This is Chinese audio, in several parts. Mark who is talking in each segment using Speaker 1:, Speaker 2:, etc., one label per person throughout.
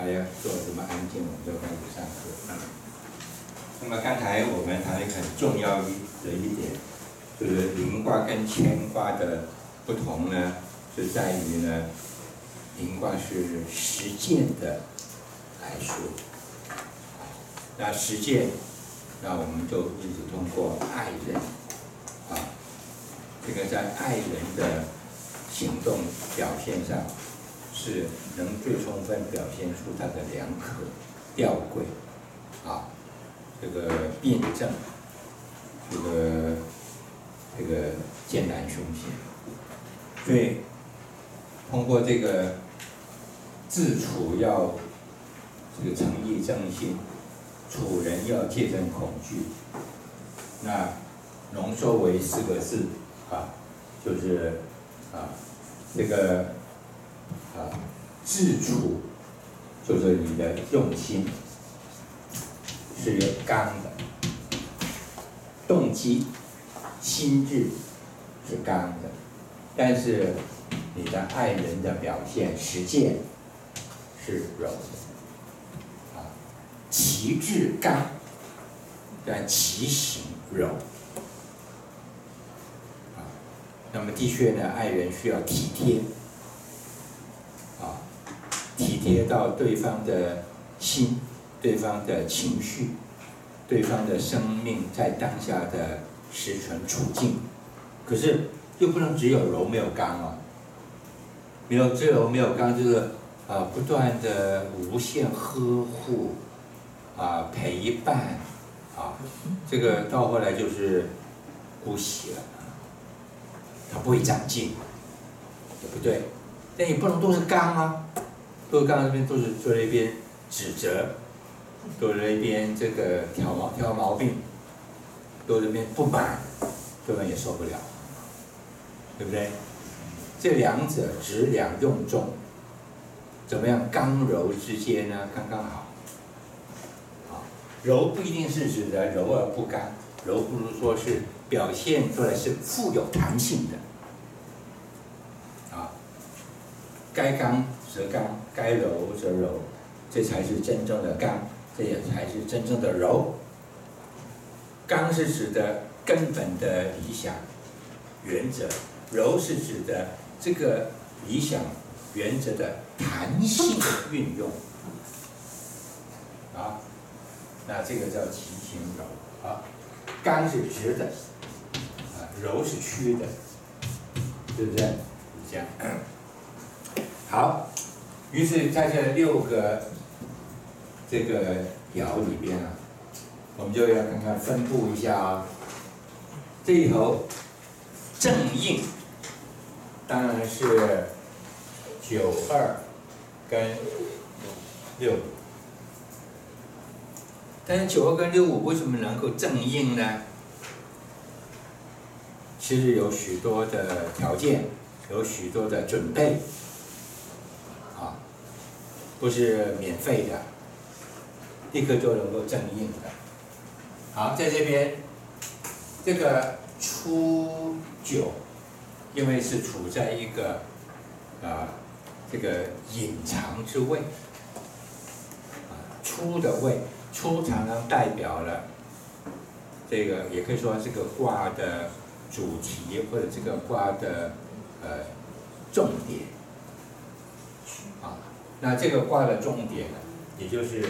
Speaker 1: 大家做这么安静，我们就开始上课。那么刚才我们谈了一个很重要的一点，就是临卦跟乾卦的不同呢，是在于呢，临卦是实践的来说，那实践，那我们就一直通过爱人，啊，这个在爱人的行动表现上。是能最充分表现出他的良可、吊诡，啊，这个辩证，这个这个艰难凶险，所以通过这个自处要这个诚意正心，处人要戒慎恐惧，那浓缩为四个字啊，就是啊这个。啊，自处就是你的用心是有刚的，动机、心智是刚的，但是你的爱人的表现、实践是柔的。啊，其志刚，但其行柔。啊，那么的确呢，爱人需要体贴。体贴到对方的心、对方的情绪、对方的生命在当下的实存处境，可是又不能只有柔没有刚啊，没有只柔没有刚，就是啊不断的无限呵护啊陪伴啊，这个到后来就是姑息了，他不会长进，对不对？但也不能都是刚啊。都刚刚这边都是坐在一边指责，坐在一边这个挑毛挑毛病，坐在一边不满，根本也受不了，对不对？这两者质两用重，怎么样？刚柔之间呢？刚刚好。啊，柔不一定是指的柔而不刚，柔不如说是表现出来是富有弹性的。啊，该刚。则刚，该柔则柔，这才是真正的刚，这也才是真正的柔。刚是指的根本的理想原则，柔是指的这个理想原则的弹性运用。啊，那这个叫奇形柔啊，刚是直的，啊，柔是曲的，对不对？这样。好，于是在这六个这个爻里边啊，我们就要看看分布一下啊。这一头正应当然是九二跟六，但是九二跟六五为什么能够正应呢？其实有许多的条件，有许多的准备。不是免费的，立刻就能够正应的。好，在这边，这个初九，因为是处在一个啊这个隐藏之位，啊初的位，初常常代表了这个，也可以说这个卦的主题或者这个卦的呃重点啊。那这个卦的重点呢，也就是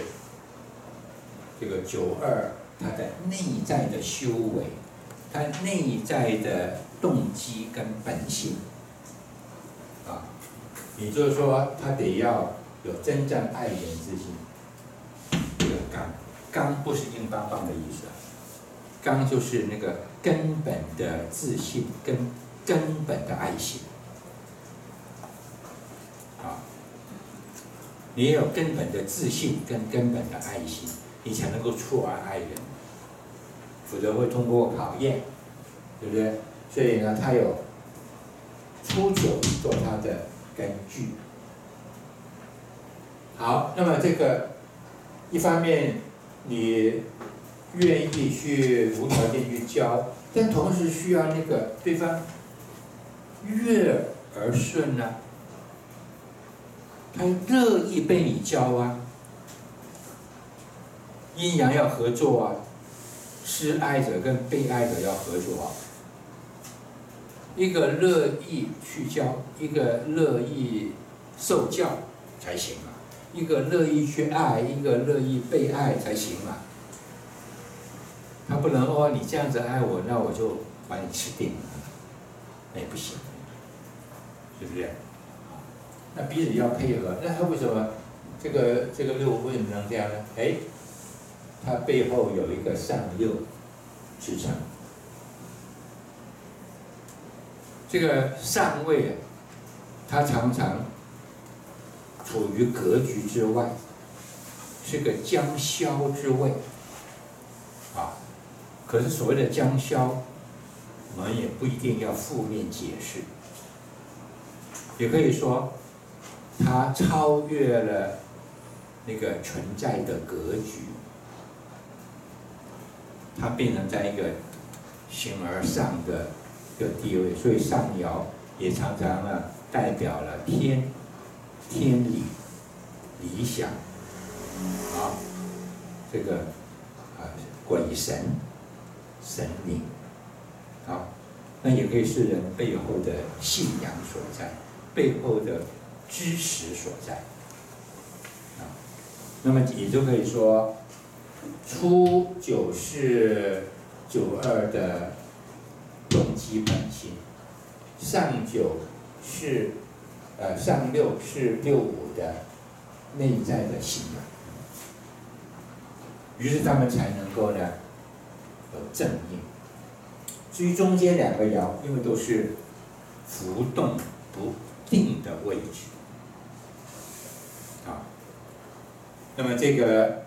Speaker 1: 这个九二它的内在的修为，它内在的动机跟本性，啊，也就是说，他得要有真正爱人之心。这个刚，刚不是硬邦邦的意思，刚就是那个根本的自信跟根本的爱心。你也有根本的自信跟根本的爱心，你才能够出而爱人，否则会通过考验，对不对？所以呢，他有初九做他的根据。好，那么这个一方面你愿意去无条件去教，但同时需要那个对方悦而顺呢？
Speaker 2: 他乐意被你教啊，阴阳要合作啊，施爱者跟被爱者要合作啊。一个乐意去教，一个乐意受教才行嘛。一个乐意去爱，一个乐意被爱才行嘛。他不能哦，你这样子爱我，那我就把你吃定了，那也不行，是不是？那彼此要配合，那他为什么这个这个六为什么能这样呢？哎，他背后有一个上六支撑。这个上位啊，他常常处于格局之外，是个将消之位，啊，可是所谓的将消，我们也不一定要负面解释，也可以说，它超越了那个存在的格局，它变成在一个形而上的。的地位，所以上爻也常常呢代表了天、天理、理想，啊，这个啊鬼神、神灵，啊，那也可以是人背后的信仰所在，背后的知识所在，啊，那么也就可以说，初九是九二的。动机本性，上九是，呃，上六是六五的内在的信仰，于是他们才能够呢有正应。至于中间两个爻，因为都是浮动不定的位置，啊，那么这个，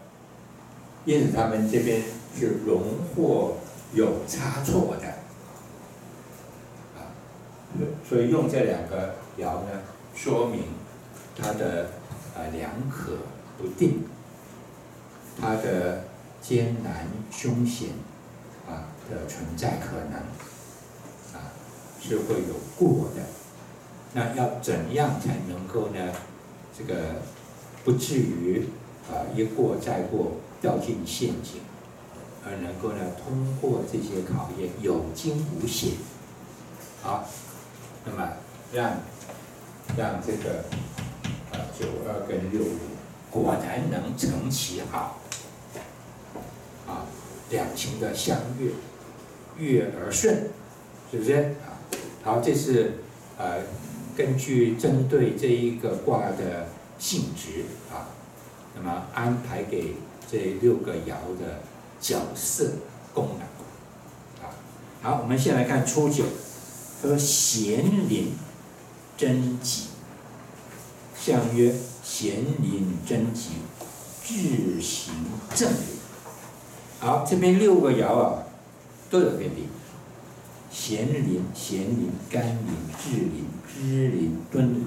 Speaker 2: 因此他们这边是荣获有差错的啊。所以用这两个爻呢，说明它的啊两可不定，它的艰难凶险啊的存在可能啊是会有过的。那要怎样才能够呢？这个不至于啊一过再过掉进陷阱，而能够呢通过这些考验有惊无险，好。那么让让这个呃九二跟六五果然能成其好，啊两情的相悦，悦而顺，是不是啊？好，这是呃根据针对这一个卦的性质啊，那么安排给这六个爻的角色功能，啊好，我们先来看初九。他说贤邻贞吉，相曰：贤邻贞吉，志行正理。好，这边六个爻啊，都有变定。贤邻、贤邻、甘邻、智邻、知邻、敦邻，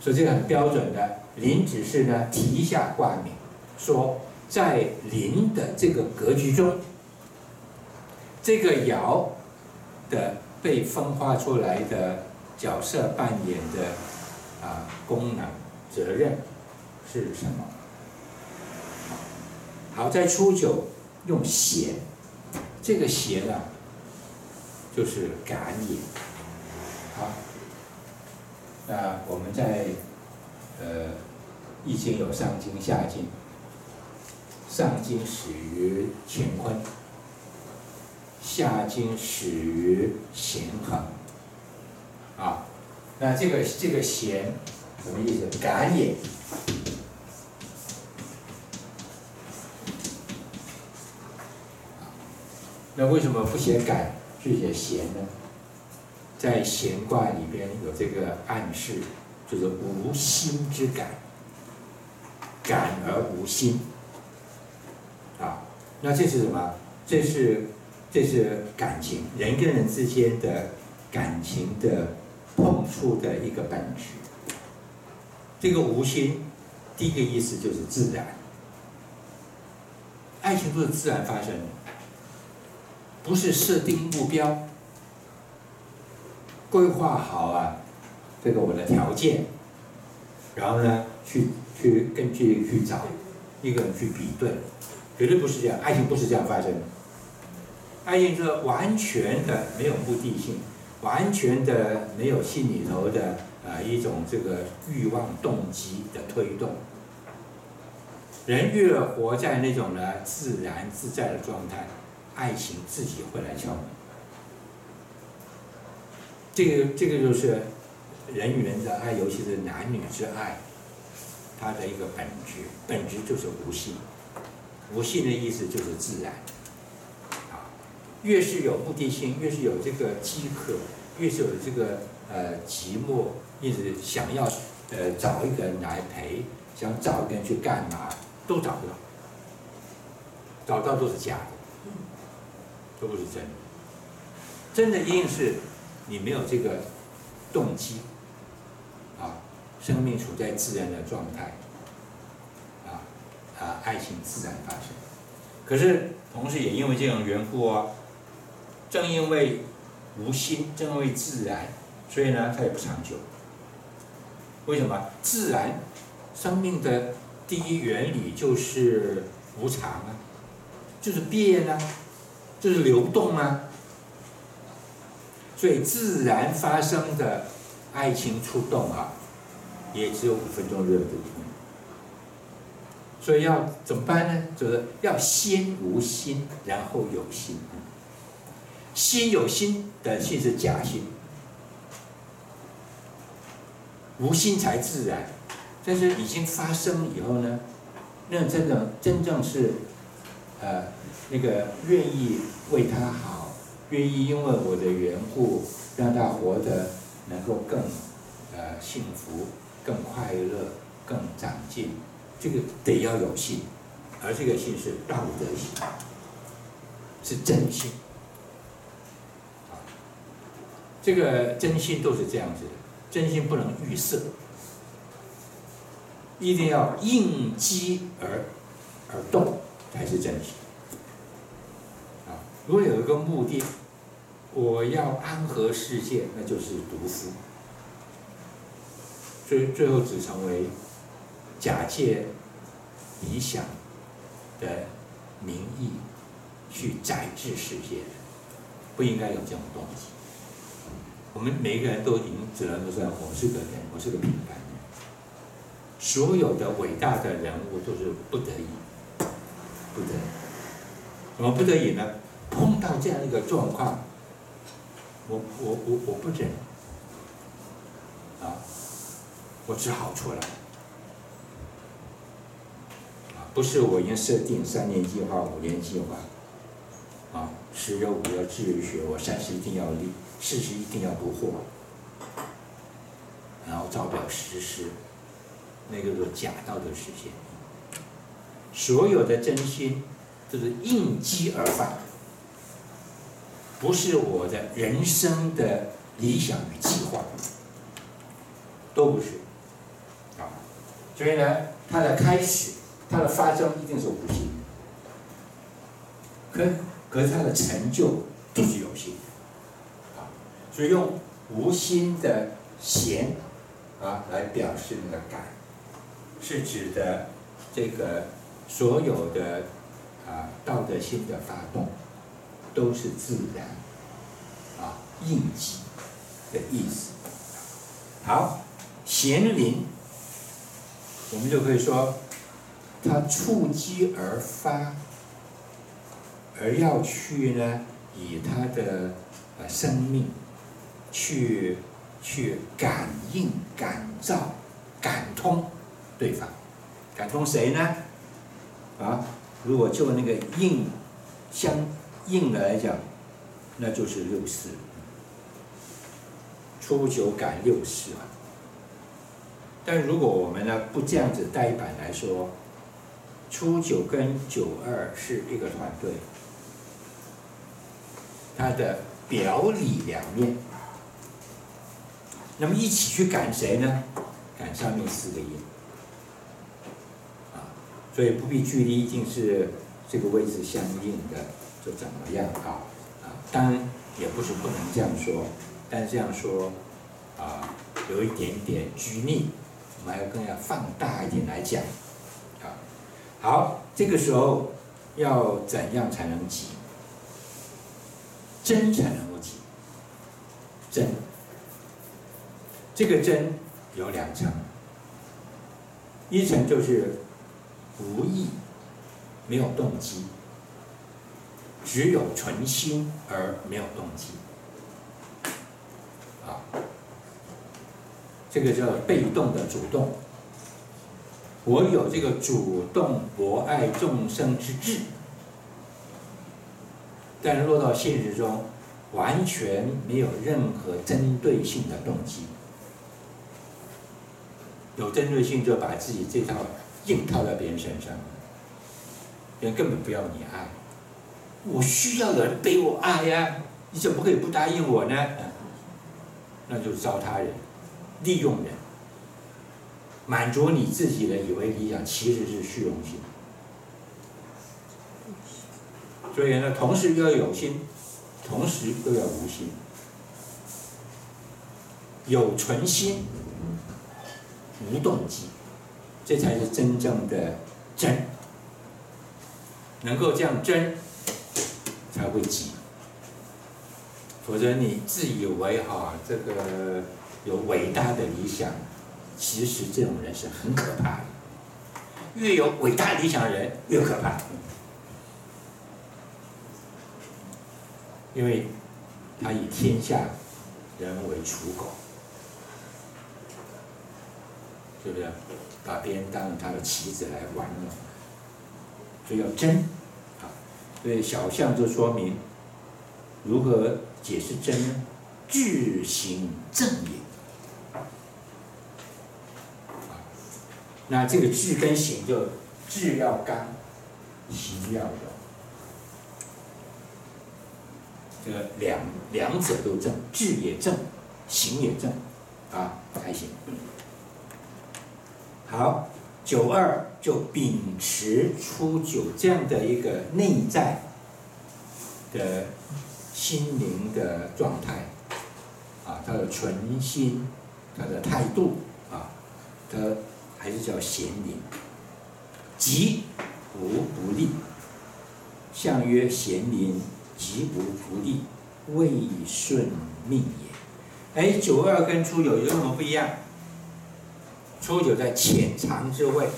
Speaker 2: 所以这个很标准的。林只是呢提一下挂名，说在林的这个格局中，这个爻的。被分化出来的角色扮演的啊功能责任是什么？好，在初九用贤，这个贤啊，就是感也。好，那我们在呃易经有上经下经，上经始于乾坤。下经始于咸恒，啊，那这个这个咸什么意思？感也。那为什么不写感，是写咸呢？在咸卦里边有这个暗示，就是无心之感，感而无心。啊，那这是什么？这是。这是感情，人跟人之间的感情的碰触的一个本质。这个无心，第一个意思就是自然，爱情都是自然发生的，不是设定目标、规划好啊，这个我的条件，然后呢去去根据去找一个人去比对，绝对不是这样，爱情不是这样发生的。爱情是完全的没有目的性，完全的没有心里头的呃一种这个欲望动机的推动。人越活在那种呢自然自在的状态，爱情自己会来敲门。这个这个就是人与人的爱，尤其是男女之爱，它的一个本质，本质就是无性。无性的意思就是自然。啊，越是有目的性，越是有这个饥渴，越是有这个呃寂寞，一直想要呃找一个人来陪，想找一个人去干嘛？都找不到，找到都是假的，都不是真的。真的一定是你没有这个动机，生命处在自然的状态，啊啊，爱情自然发生。可是同时也因为这种缘故啊，正因为无心，正因为自然，所以呢，它也不长久。为什么？自然生命的。第一原理就是无常啊，就是变啊，就是流动啊。所以自然发生的爱情触动啊，也只有五分钟热度。所以要怎么办呢？就是要先无心，然后有心。心有心的心是假心，无心才自然。但是已经发生以后呢，那真的真正是，呃，那个愿意为他好，愿意因为我的缘故让他活得能够更，呃，幸福、更快乐、更长进，这个得要有心，而这个心是道德心，是真心，啊，这个真心都是这样子的，真心不能预设。一定要应机而而动才是真心啊！如果有一个目的，我要安和世界，那就是毒夫，最最后只成为假借理想的名义去宰制世界，不应该有这种动机。我们每一个人都已经只能说，我是个人，我是个平凡人。所有的伟大的人物都是不得已，不得已，怎么不得已呢？碰到这样一个状况，我我我我不忍，啊，我只好出来，不是我已经设定三年计划、五年计划，啊，十有五要至于学，我三十一定要立，四十一定要不惑，然后照表实施。那个做假道德实现，所有的真心都是应机而发，不是我的人生的理想与计划，都不是，所以呢，它的开始，它的发生一定是无心，可可是它的成就都是有心，啊，所以用无心的闲，啊，来表示那个感。是指的这个所有的啊道德心的发动，都是自然啊应激的意思。好，贤灵，我们就可以说，他触机而发，而要去呢，以他的呃生命去去感应、感召、感通。对方感通谁呢？啊，如果就那个应相应的来讲，那就是六四。初九感六四啊。但如果我们呢不这样子呆板来说，初九跟九二是一个团队，它的表里两面，那么一起去赶谁呢？赶上面四个音啊。所以不必距离一定是这个位置相应的就怎么样啊？啊，当然也不是不能这样说，但这样说啊有一点点拘泥，们要更要放大一点来讲，啊，好，这个时候要怎样才能急？真才能够急，真。这个真有两层，一层就是无意，没有动机，只有纯心而没有动机，啊，这个叫被动的主动。我有这个主动博爱众生之志，但落到现实中，完全没有任何针对性的动机。有针对性，就把自己这套硬套在别人身上，别人根本不要你爱，我需要有人被我爱呀，你怎么可以不答应我呢？那就是糟蹋人，利用人，满足你自己的以为理想，其实是虚荣心。所以呢，同时要有心，同时又要无心，有存心。无动机，这才是真正的真。能够这样真，才会急。否则你自以为哈这个有伟大的理想，其实这种人是很可怕的。越有伟大理想的人越可怕，因为他以天下人为刍狗。是不是？把别人当他的棋子来玩弄，所以要真啊。所以小象就说明如何解释真呢？巨行正也。那这个志跟行，就志要刚，行要柔。这个两两者都正，志也正，行也正，啊，才行。好，九二就秉持初九这样的一个内在的心灵的状态，啊，他的纯心，他的态度，啊，他还是叫贤灵，吉无不利，相曰贤灵，吉无不利，未顺命也。哎，九二跟初九有什么不一样？初九在潜藏之位，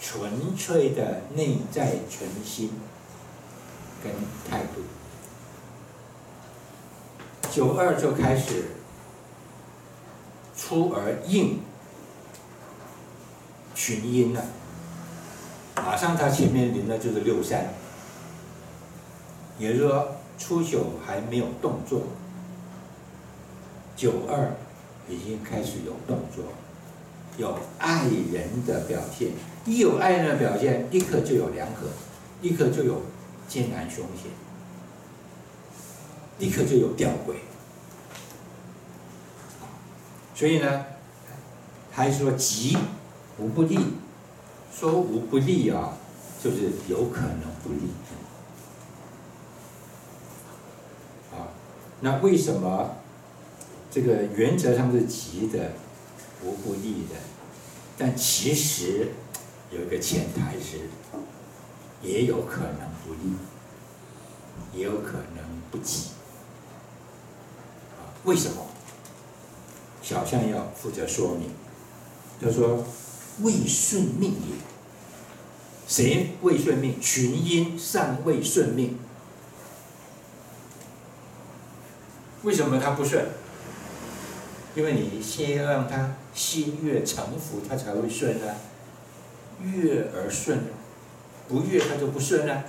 Speaker 2: 纯粹的内在纯心跟态度。九二就开始出而应群阴了，马上他前面临的就是六三，也就是说初九还没有动作，九二已经开始有动作。有爱人的表现，一有爱人的表现，立刻就有两可，立刻就有艰难凶险，立刻就有吊诡。所以呢，还是说急无不利，说无不利啊，就是有可能不利。啊，那为什么这个原则上是吉的？无不利的，但其实有一个潜台词，也有可能不利，也有可能不吉。啊，为什么？小象要负责说明。他说：“未顺命也。”谁未顺命？群英尚未顺命。为什么他不顺？因为你先要让他。心悦诚服，他才会顺啊。悦而顺，不悦他就不顺啊。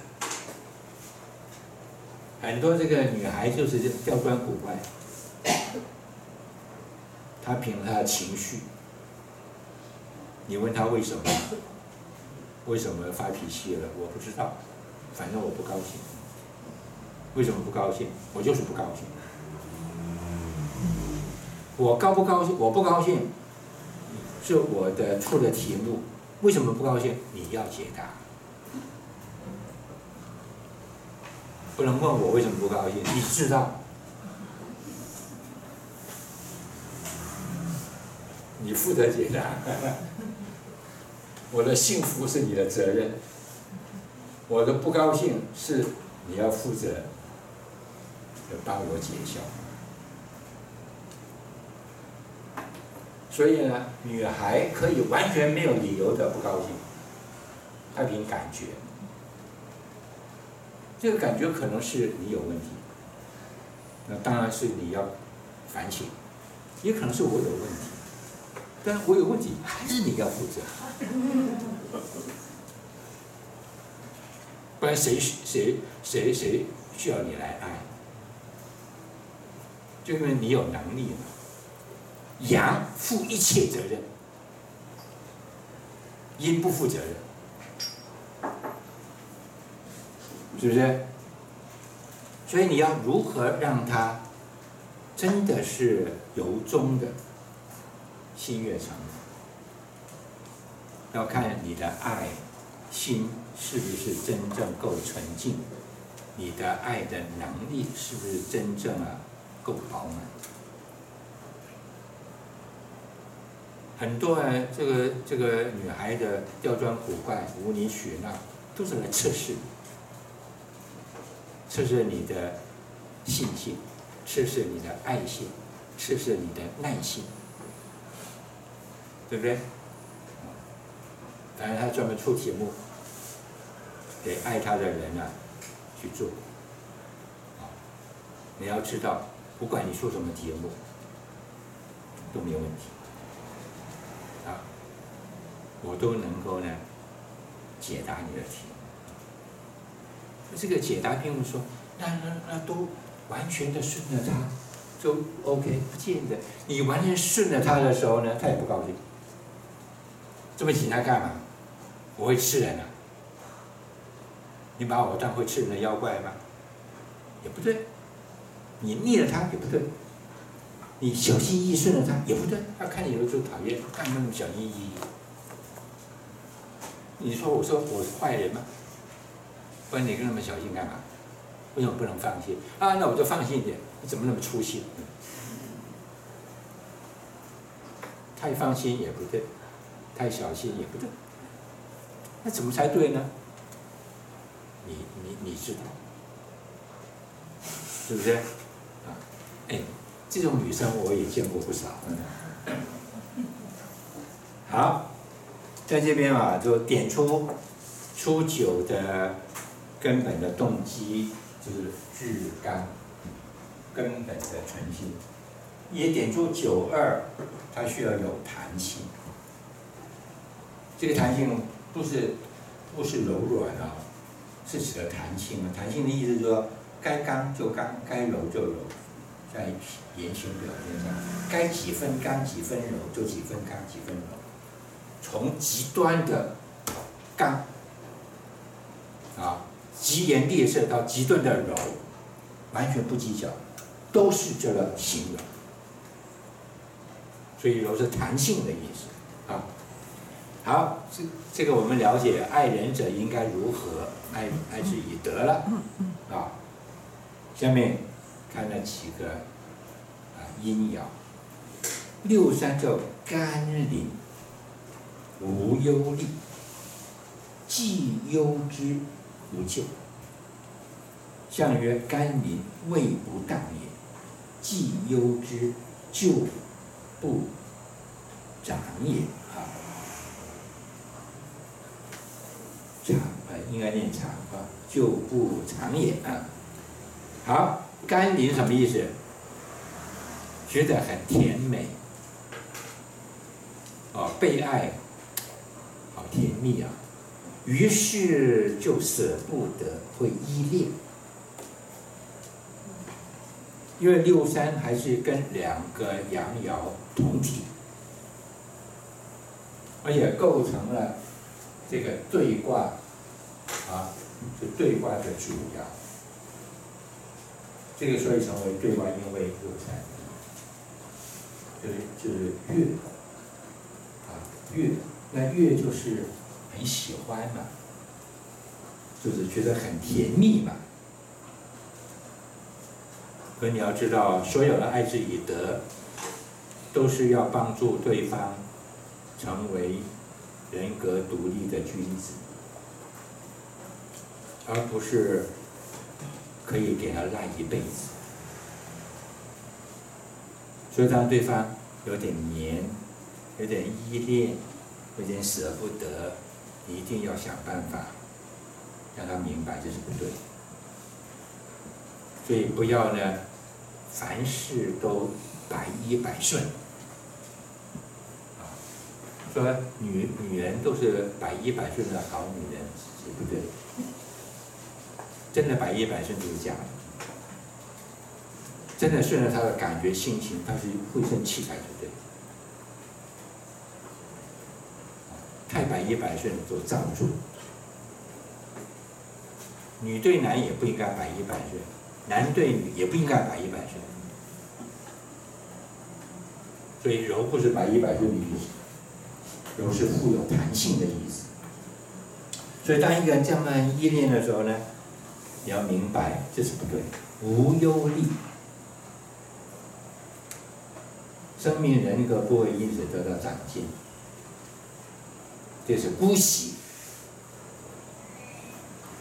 Speaker 2: 很多这个女孩就是刁钻古怪，她凭她的情绪。你问他为什么？为什么发脾气了？我不知道，反正我不高兴。为什么不高兴？我就是不高兴。我高不高兴？我不高兴。是我的出的题目，为什么不高兴？你要解答，不能问我为什么不高兴。你知道，你负责解答。我的幸福是你的责任，我的不高兴是你要负责，要帮我解消。所以呢，女孩可以完全没有理由的不高兴，她凭感觉。这个感觉可能是你有问题，那当然是你要反省，也可能是我有问题，但我有问题还是你要负责，不然谁谁谁谁需要你来爱？就因为你有能力嘛。阳负一切责任，阴不负责任，是不是？所以你要如何让他真的是由衷的心悦诚？要看你的爱心是不是真正够纯净，你的爱的能力是不是真正啊够饱满？很多人这个这个女孩的刁钻古怪、无理取闹，都是来测试，测试你的信心，测试你的爱心，测试你的耐心，对不对？反正他专门出题目，给爱他的人呢去做。你要知道，不管你出什么题目，都没有问题啊。我都能够呢解答你的题。这个解答并不是说，那那那都完全的顺着他，就 OK，不见得。你完全顺着他的时候呢，他也不高兴。这么紧张干嘛？我会吃人啊？你把我当会吃人的妖怪吗？也不对。你逆了他也不对。你小心翼翼顺着他也不对。他看你有时候讨厌，干那么小心翼翼。你说我说我是坏人吗？不然你跟那么小心干嘛？为什么不能放心？啊，那我就放心一点。你怎么那么粗心？太放心也不对，太小心也不对。那怎么才对呢？你你你知道，是不是？啊，哎，这种女生我也见过不少。好。在这边啊，就点出初九的根本的动机，就是至刚，根本的纯性；也点出九二，它需要有弹性。这个弹性不是不是柔软啊，是指的弹性啊。弹性的意思是说，该刚就刚，该柔就柔，在言行表现上，该几分刚几分柔，就几分刚几分柔。从极端的刚啊，极言厉色到极端的柔，完全不计较，都是这个形容。所以柔是弹性的意思。好，这这个我们了解爱人者应该如何爱爱之以德了啊。下面看了几个啊阴爻，六三叫甘霖。无忧虑，既忧之无咎。象曰：甘霖，未不当也；既忧之，就不长也。啊，长啊，应该念长啊，就不长也啊。好，甘霖什么意思？觉得很甜美，哦，被爱。好甜蜜啊，于是就舍不得会依恋，因为六三还是跟两个阳爻同体，而且构成了这个对卦是对卦的主要，这个所以成为对卦，因为六三，就是就是月啊月。那月就是很喜欢嘛，就是觉得很甜蜜嘛。可你要知道，所有的爱之以德，都是要帮助对方成为人格独立的君子，而不是可以给他赖一辈子。所以当对方有点黏、有点依恋、有点舍不得，一定要想办法让他明白这是不对。所以不要呢，凡事都百依百顺。说女女人都是百依百顺的好女人，对不对。真的百依百顺就是假的，真的顺着他的感觉心情，他是会生气才对。太百依百顺做障住。女对男也不应该百依百顺，男对女也不应该百依百顺。所以柔不是百依百顺的意思。柔是富有弹性的意思，所以当一个人这么依恋的时候呢，你要明白这是不对，无忧虑，生命人格不会因此得到长进，这是姑息，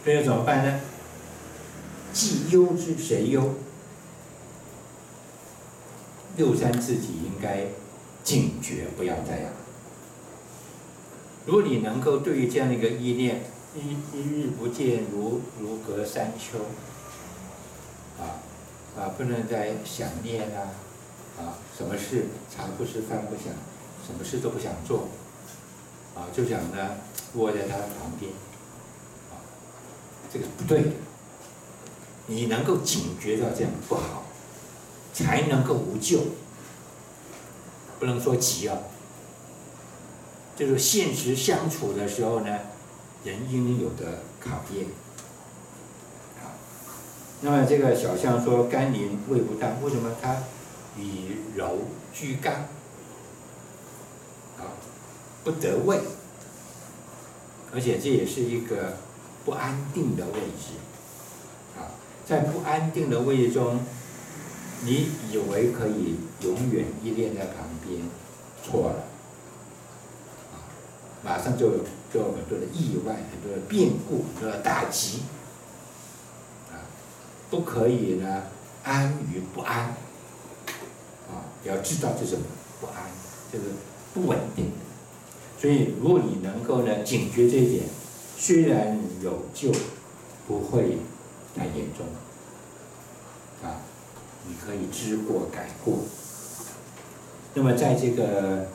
Speaker 2: 这又怎么办呢？既忧之谁忧？六三自己应该警觉，不要这样。如果你能够对于这样的一个依恋，一一日不见如如隔三秋，啊啊，不能再想念啊，啊，什么事茶不思饭不想，什么事都不想做，啊，就想呢窝在他旁边，啊，这个是不对的，你能够警觉到这样不好，才能够无救，不能说急啊。就是现实相处的时候呢，人应有的考验。好，那么这个小象说甘霖味不淡，为什么它以柔居刚？啊，不得位，而且这也是一个不安定的位置。啊，在不安定的位置中，你以为可以永远依恋在旁边，错了。马上就有就有很多的意外，很多的变故，很多的打击，啊，不可以呢安于不安，啊，要知道这是不安，就是不稳定的。所以，如果你能够呢警觉这一点，虽然有救，不会太严重，啊，你可以知过改过。那么，在这个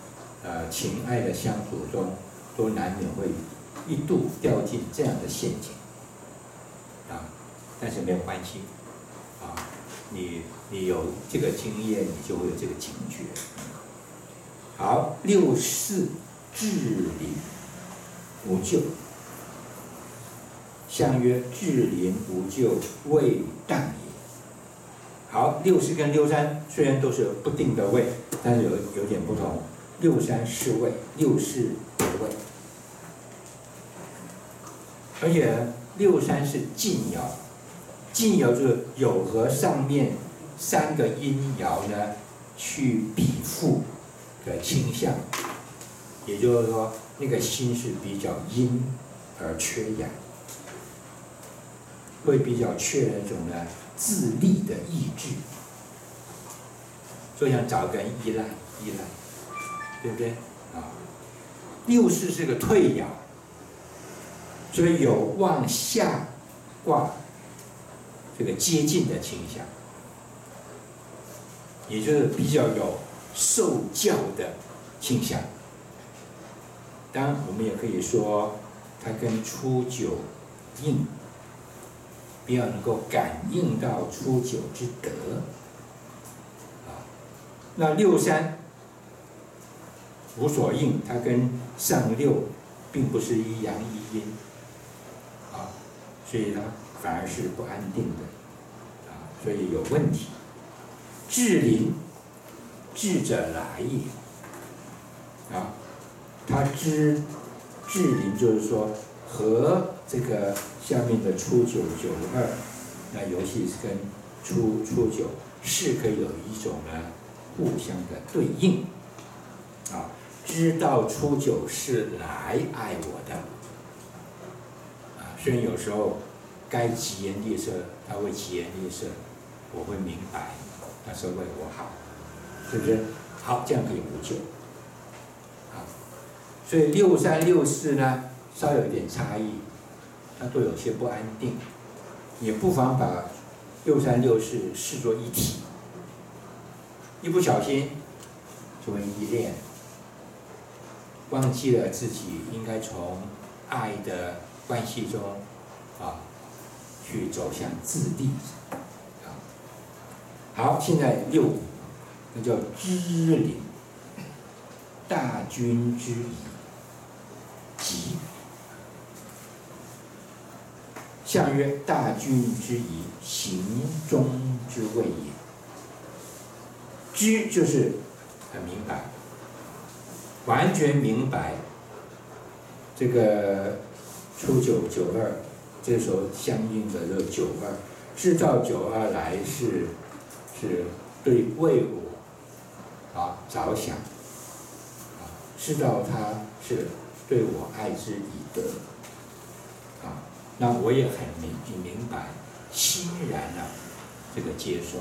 Speaker 2: 呃情爱的相处中，都难免会一度掉进这样的陷阱，啊，但是没有关系，啊，你你有这个经验，你就会有这个警觉。好，六四至灵无咎，相曰至灵无救，未当也。好，六四跟六三虽然都是不定的位，但是有有点不同。六三是位，六四不位。而且六三是进爻，进爻就是有和上面三个阴爻呢去比附的倾向，也就是说那个心是比较阴而缺阳，会比较缺那种呢自立的意志，就想找个人依赖依赖，对不对啊？六四是个退爻。所以有往下卦这个接近的倾向，也就是比较有受教的倾向。当然，我们也可以说，它跟初九应，比较能够感应到初九之德。啊，那六三无所应，它跟上六并不是一阳一阴。所以呢，反而是不安定的，啊，所以有问题。至灵，智者来也，啊，他知至灵就是说和这个下面的初九九二，那尤其是跟初初九是可以有一种呢互相的对应，啊，知道初九是来爱我的。虽然有时候该疾言厉色，他会疾言厉色，我会明白，他是为我好，是不是？好，这样可以补救。好，所以六三六四呢，稍有一点差异，它都有些不安定，也不妨把六三六四视作一体，一不小心就会依恋，忘记了自己应该从爱的关系中啊，去走向自立。啊，好，现在六，那叫知礼，大军之仪，吉。相曰：大军之仪，行中之谓也。知就是很明白，完全明白。这个初九九二，这时候相应的这个九二，制造九二来是是对为我啊着想，啊，知道他是对我爱之以德，啊，那我也很明明白，欣然了这个接受。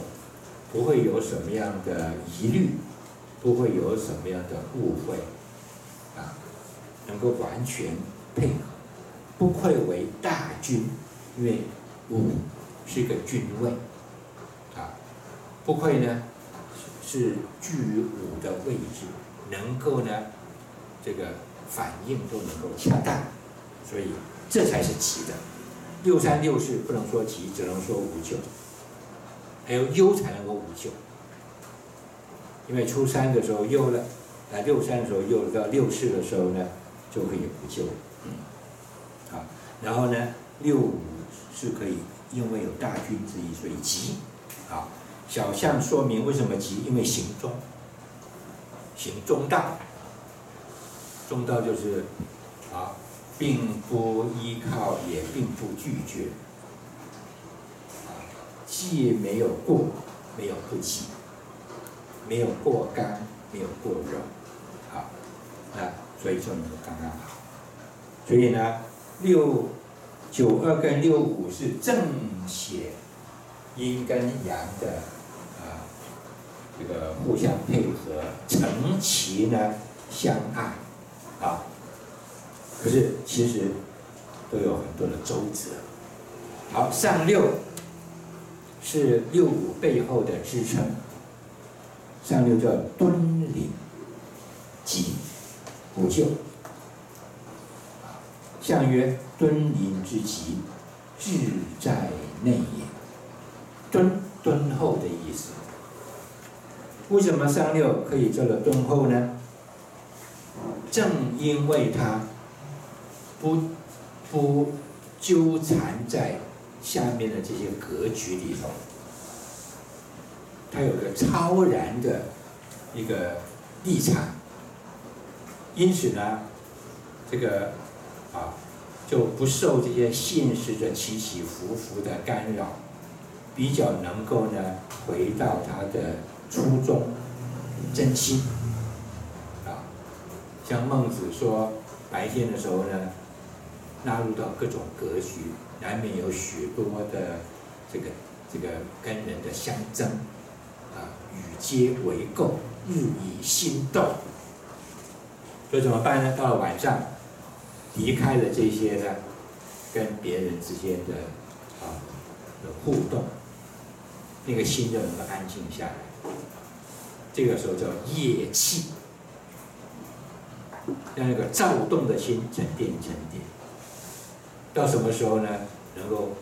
Speaker 2: 不会有什么样的疑虑，不会有什么样的误会，啊，能够完全配合，不愧为大君，因为五是一个君位，啊，不愧呢是居于五的位置，能够呢这个反应都能够恰当，所以这才是吉的。六三六四不能说吉，只能说无咎。还有忧才能够无咎，因为初三的时候忧了，啊六三的时候忧了，到六四的时候呢就可以无咎，嗯，好，然后呢六五是可以，因为有大军之意，所以急，啊，小象说明为什么急，因为行中，行中道，中道就是啊，并不依靠，也并不拒绝。啊既没有过，没有不及，没有过干，没有过柔，好，那所以说能够刚刚好。所以呢，六九二跟六五是正写阴跟阳的啊，这个互相配合，成其呢相爱啊。可是其实都有很多的周折。好，上六。是六五背后的支撑，上六叫敦礼，吉，补救。相曰：敦临之极，志在内也。敦敦厚的意思。为什么上六可以叫做敦厚呢？正因为它不不纠缠在。下面的这些格局里头，它有个超然的一个立场，因此呢，这个啊就不受这些现实的起起伏伏的干扰，比较能够呢回到他的初衷真心啊。像孟子说，白天的时候呢，纳入到各种格局。难免有许多的这个这个跟人的相争，啊，与皆为垢，日以心斗。所以怎么办呢？到了晚上，离开了这些呢，跟别人之间的啊的互动，那个心就能够安静下来。这个时候叫夜气，让那个躁动的心沉淀沉淀。到什么时候呢？能够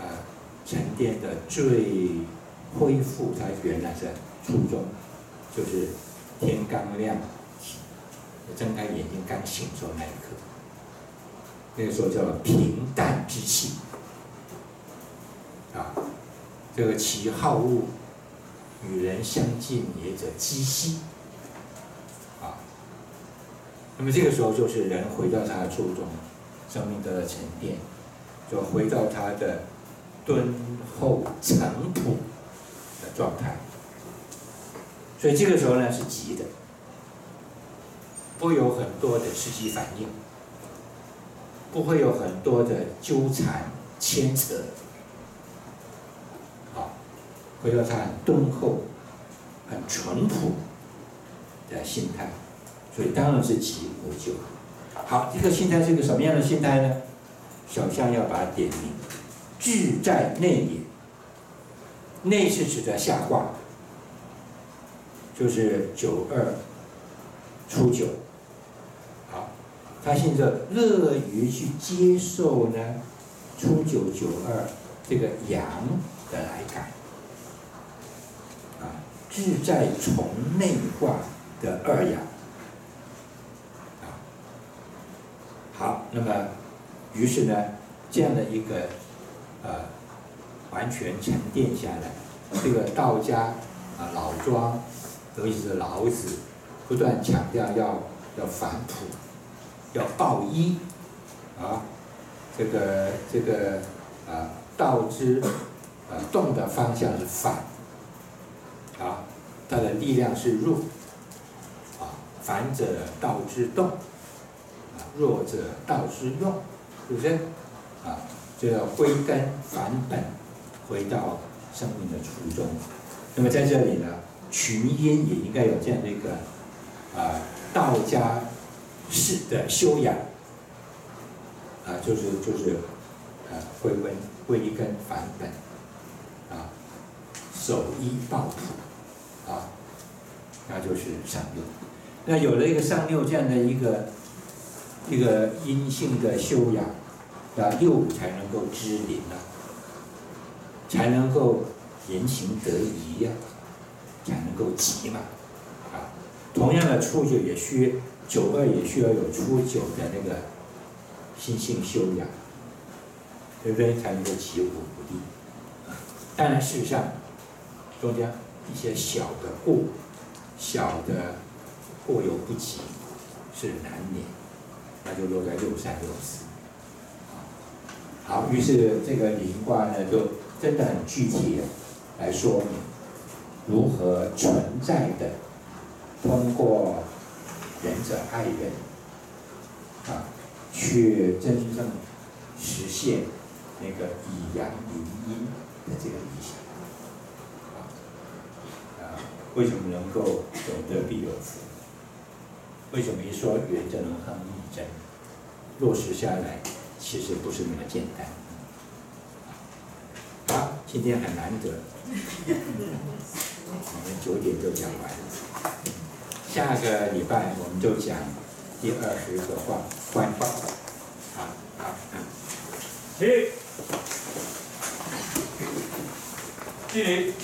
Speaker 2: 啊沉淀的最恢复它原来的初衷，就是天刚亮，睁开眼睛刚醒的时候那一刻，那个时候叫平淡之气啊。这个其好恶与人相近也者积息啊。那么这个时候就是人回到他的初衷。生命得到沉淀，就回到他的敦厚诚朴的状态。所以这个时候呢是急的，不有很多的实际反应，不会有很多的纠缠牵扯，好，回到他很敦厚、很淳朴的心态，所以当然是急无救。好，这个心态是个什么样的心态呢？小象要把它点明，志在内也。内是指的下卦，就是九二初九。他现在乐于去接受呢，初九九二这个阳的来改。啊，志在从内卦的二阳。啊好，那么，于是呢，这样的一个，呃，完全沉淀下来，这个道家啊老庄，尤其是老子，不断强调要要反哺，要抱一，啊，这个这个啊道之，啊动的方向是反，啊，它的力量是弱，啊，反者道之动啊。弱者道之用，是不是？啊，就要归根返本，回到生命的初衷。那么在这里呢，群阴也应该有这样的一个啊道家式的修养，啊，就是就是啊归根归根返本，啊守一抱朴，啊，那就是上六。那有了一个上六这样的一个。一个阴性的修养，啊，六才能够知灵啊，才能够言行得宜呀，才能够急嘛，啊，同样的初九也需九二也需要有初九的那个心性修养，对不对？才能够急无不利。当然，事实上，中间一些小的过，小的过犹不及，是难免。那就落在六三六四，好，于是这个灵卦呢，就真的很具体的来说明如何存在的通过仁者爱人啊，去真正实现那个以阳明阴的这个理想啊啊，为什么能够有得必有福？为什么一说圆则能亨利贞？落实下来，其实不是那么简单。好，今天很难得，我们九点就讲完了。下个礼拜我们就讲第二十个话，官话。好，好，
Speaker 3: 起，敬礼。